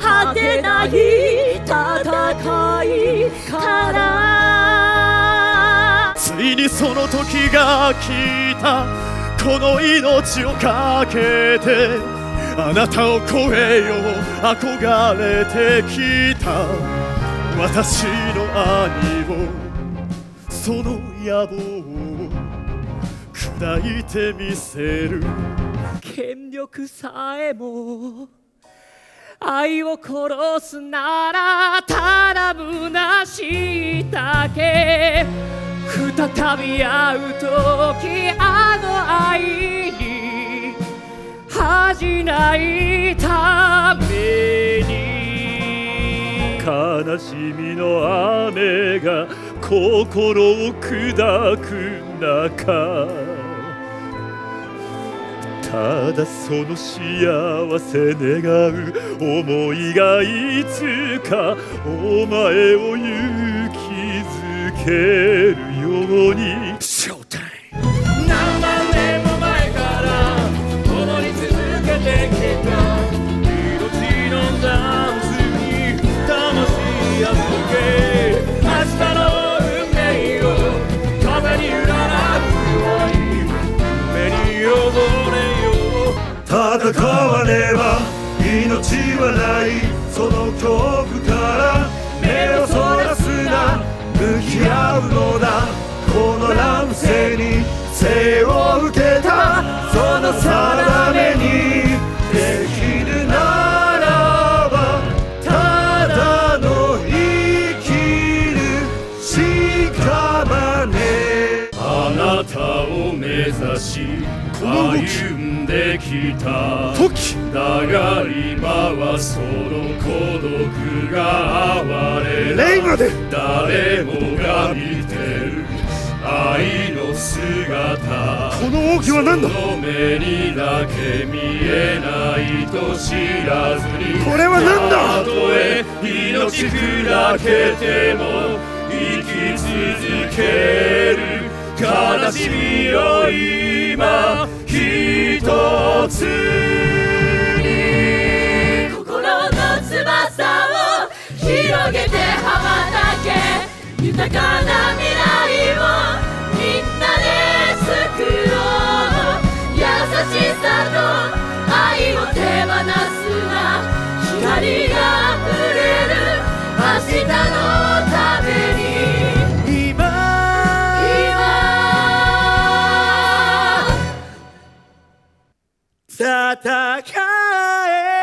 果てない戦いからついにその時が来た。この命をかけてあなたを超えよう憧れてきた。私の兄をその野望を砕いてみせる。権力さえも愛を殺すならただ虚しいだけ。再び会う時あの愛に恥じないために。悲しみの雨が心を砕く中。ただその幸せ願う思いがいつかお前を勇気づけるように。戦わねば命はないその恐怖から目をそらすな向き合うのだこの乱世に背を受けたそのさらなたを目指し歩んできた。だが今はその孤独が哀れな誰もが見てる。愛の姿。この王旗は何だ？その目にだけ見えないと知らずに。これは何だ？たとえ命砕けても生き続ける悲しみを今一つ。戦え